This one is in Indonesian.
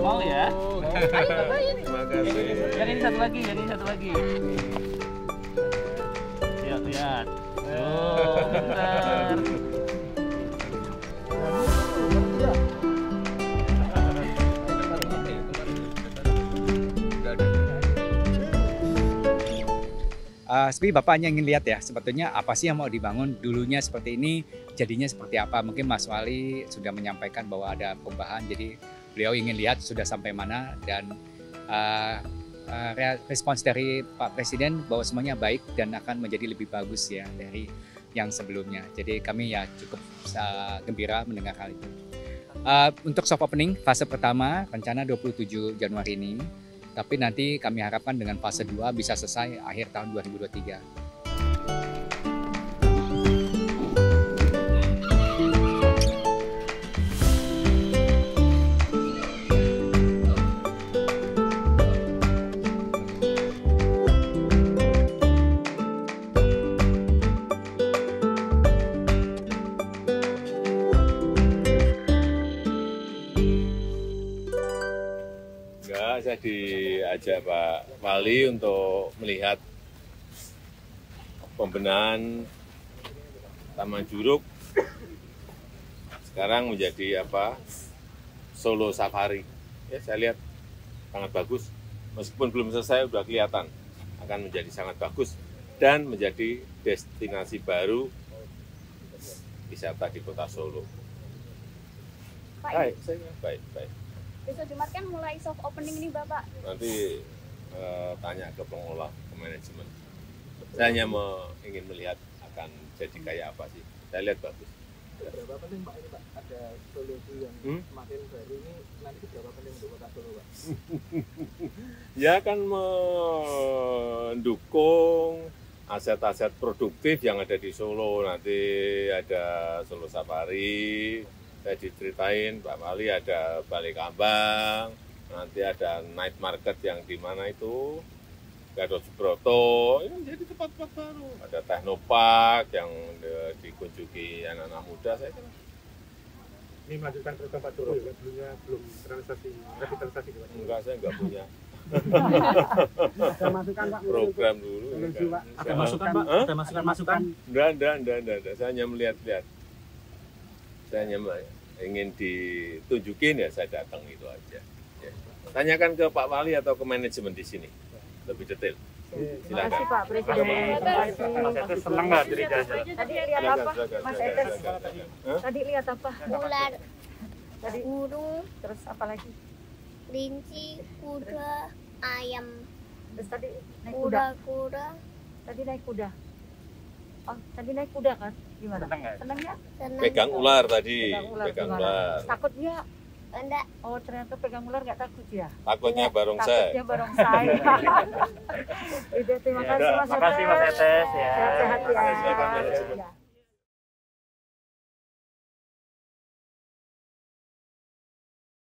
Mau ya? Terima kasih. Yang ini satu lagi, yang ini satu lagi. Lihat, lihat. Oh, Uh, seperti Bapak hanya ingin lihat ya, sebetulnya apa sih yang mau dibangun dulunya seperti ini, jadinya seperti apa. Mungkin Mas Wali sudah menyampaikan bahwa ada perubahan, jadi beliau ingin lihat sudah sampai mana dan uh, uh, respons dari Pak Presiden bahwa semuanya baik dan akan menjadi lebih bagus ya dari yang sebelumnya. Jadi kami ya cukup uh, gembira mendengar hal itu. Uh, untuk soft opening fase pertama rencana 27 Januari ini tapi nanti kami harapkan dengan fase 2 bisa selesai akhir tahun 2023. Saya diajak Pak Wali untuk melihat pembenahan Taman Juruk sekarang menjadi apa Solo Safari. Ya, saya lihat sangat bagus. Meskipun belum selesai, sudah kelihatan akan menjadi sangat bagus dan menjadi destinasi baru wisata di kota Solo. Baik, baik, baik. Besok Jumat kan mulai soft opening nih Bapak. nanti eh, tanya ke pengelola ke manajemen saya hanya me- ingin melihat akan jadi kayak apa sih saya lihat bagus Berapa penting Pak ini Pak? Ada solusi yang Hmm? semakin baru ini nanti berapa penting untuk kota Solo Pak? ya akan mendukung aset-aset produktif yang ada di Solo nanti ada Solo Safari saya diceritain Pak Mali ada Balai Kambang nanti ada night market yang di mana itu Gatot Subroto ini menjadi tempat-tempat baru ada Teknopark yang eh, dikunjungi anak-anak muda saya kira Ini melanjutkan program Pak Solo yang sebelumnya belum realisasi revitalisasi Pak. enggak saya enggak punya Ada masukan Pak program dulu Pak. enggak. Ada Saya- masukan Pak? Ada masukan masukan? Enggak, enggak, enggak, enggak. Saya hanya melihat-lihat. Saya hanya ingin ditunjukin ya saya datang itu aja. Ya. Tanyakan ke Pak Wali atau ke manajemen di sini. Lebih detail. Silakan. Pak Presiden. Mas Etes senang nggak jadi jalan? Tadi lihat apa? Mas Etes. Tadi lihat apa? Ular, Tadi burung, terus apa lagi? kelinci, kuda, ayam, Terus tadi naik kuda. kura-kura, Tadi naik kuda. Oh, tadi naik kuda kan? Gimana? Senang nggak? Senang ya? senang. Pegang ular tadi, Pegang ular pegang gimana? ular. Takut ya? Enggak, Oh, ternyata pegang ular nggak takut ya? Takutnya barongsai. Takutnya barongsai. Udah, terima Ya, kasih Mas Makasih Mas Etes ya. Sehat-sehat ya. Silakan manajemen. Ya.